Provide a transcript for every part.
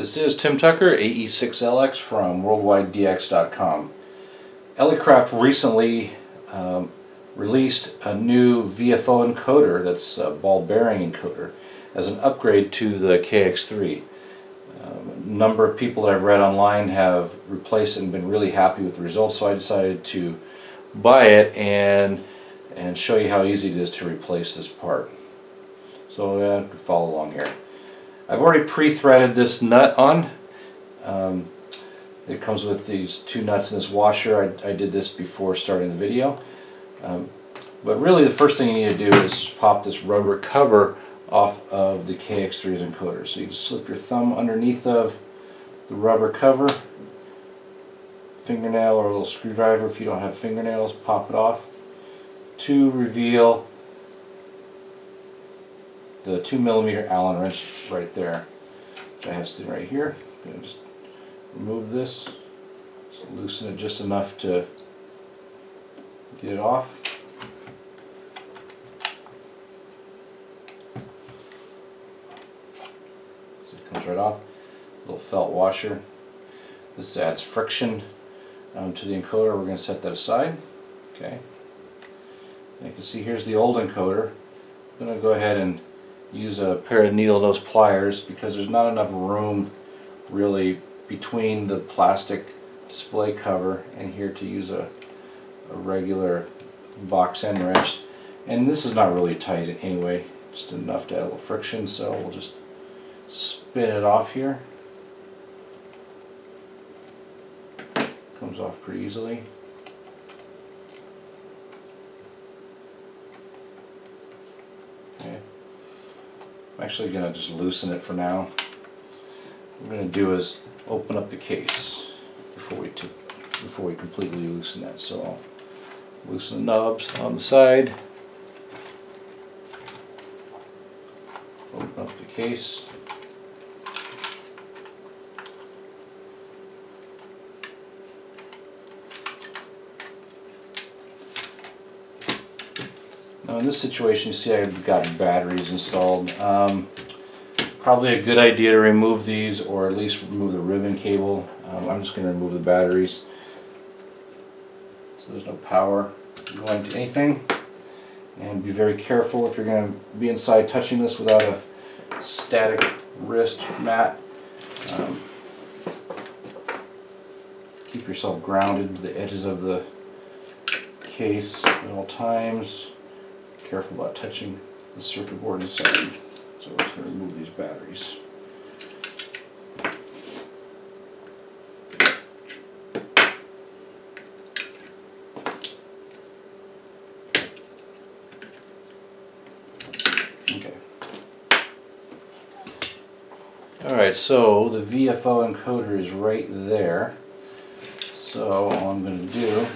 This is Tim Tucker, AE6LX from WorldwideDX.com. Elecraft recently um, released a new VFO encoder that's a ball bearing encoder as an upgrade to the KX3. Um, a number of people that I've read online have replaced it and been really happy with the results so I decided to buy it and and show you how easy it is to replace this part. So uh, follow along here. I've already pre-threaded this nut on. Um, it comes with these two nuts in this washer. I, I did this before starting the video. Um, but really the first thing you need to do is pop this rubber cover off of the KX3's encoder. So you just slip your thumb underneath of the rubber cover, fingernail or a little screwdriver if you don't have fingernails, pop it off to reveal the 2 millimeter Allen wrench right there, which I have sitting right here. I'm going to just remove this, just loosen it just enough to get it off. So it comes right off. Little felt washer. This adds friction um, to the encoder. We're going to set that aside. Okay. And you can see here's the old encoder. I'm going to go ahead and use a pair of needle nose pliers because there's not enough room really between the plastic display cover and here to use a, a regular box end wrench. And this is not really tight anyway just enough to add a little friction so we'll just spin it off here. Comes off pretty easily okay I'm actually going to just loosen it for now. What I'm going to do is open up the case before we before we completely loosen that. So I'll loosen the knobs on the side. Open up the case Now in this situation you see I've got batteries installed. Um, probably a good idea to remove these or at least remove the ribbon cable. Um, I'm just going to remove the batteries so there's no power going to anything. And be very careful if you're going to be inside touching this without a static wrist mat. Um, keep yourself grounded to the edges of the case at all times. Careful about touching the circuit board inside. So we're going to remove these batteries. Okay. Alright, so the VFO encoder is right there. So all I'm going to do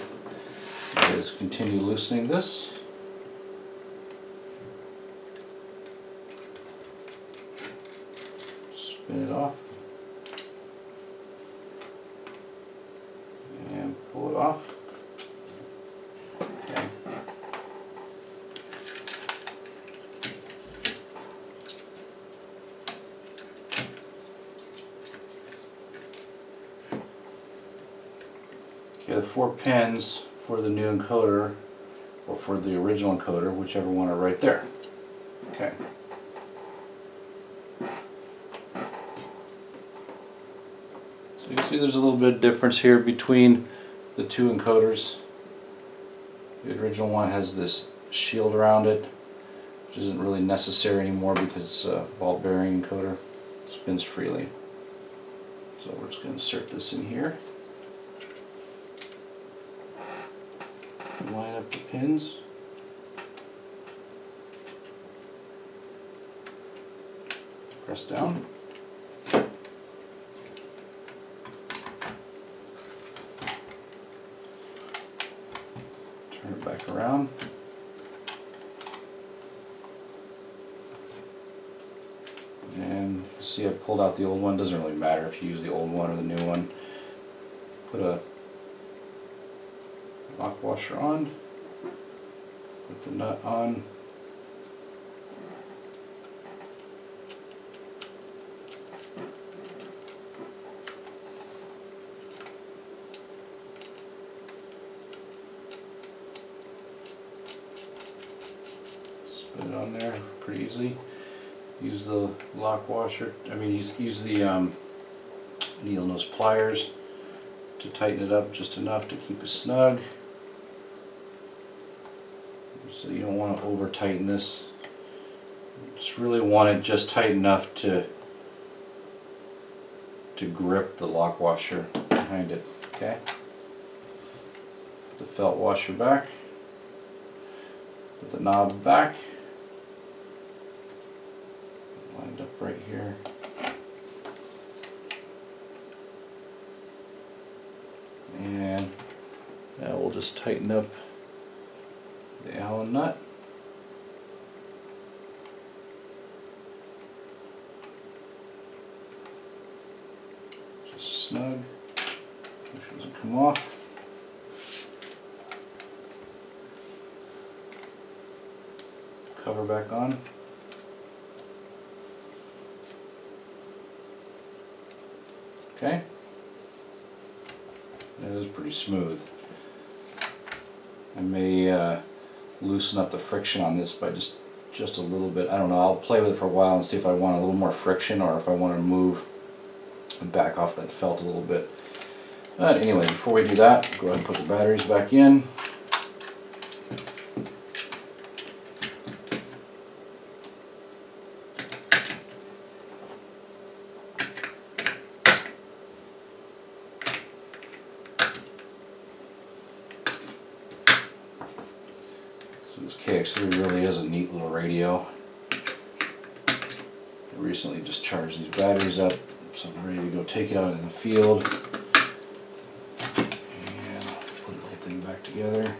is continue loosening this. Spin it off and pull it off. Okay. Okay, the four pins for the new encoder or for the original encoder, whichever one are right there. Okay. So you can see there's a little bit of difference here between the two encoders. The original one has this shield around it, which isn't really necessary anymore because it's a ball bearing encoder. It spins freely. So we're just going to insert this in here. Line up the pins. Press down. Turn it back around. And see I pulled out the old one. Doesn't really matter if you use the old one or the new one. Put a lock washer on. Put the nut on. It on there pretty easily. Use the lock washer, I mean use, use the um, needle nose pliers to tighten it up just enough to keep it snug. So you don't want to over tighten this. Just really want it just tight enough to to grip the lock washer behind it. Okay. Put the felt washer back. Put the knob back. Lined up right here. And now we'll just tighten up the Allen nut. Just snug. Make sure it doesn't come off. Cover back on. Okay. That is pretty smooth. I may uh, loosen up the friction on this by just just a little bit. I don't know. I'll play with it for a while and see if I want a little more friction or if I want to move back off that felt a little bit. But anyway, before we do that, go ahead and put the batteries back in. KX3 really is a neat little radio. I recently just charged these batteries up, so I'm ready to go take it out in the field. And put the whole thing back together.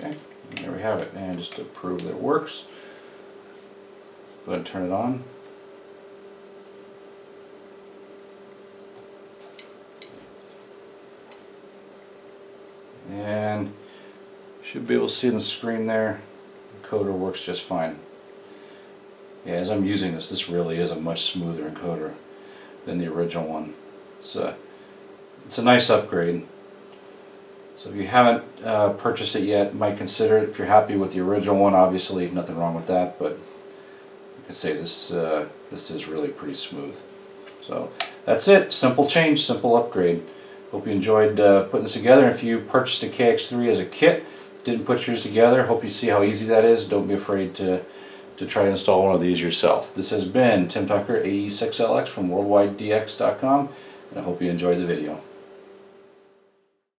Okay, and there we have it. And just to prove that it works, go ahead and turn it on. And should be able to see on the screen there, the encoder works just fine. Yeah, as I'm using this, this really is a much smoother encoder than the original one. It's a, it's a nice upgrade. So if you haven't uh, purchased it yet, might consider it. If you're happy with the original one, obviously nothing wrong with that, but I can say this uh, this is really pretty smooth. So that's it. Simple change, simple upgrade. Hope you enjoyed uh, putting this together. If you purchased a KX3 as a kit, didn't put yours together, hope you see how easy that is. Don't be afraid to to try and install one of these yourself. This has been Tim Tucker, AE6LX from WorldwideDX.com, and I hope you enjoyed the video.